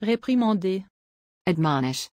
Réprimander. admonish,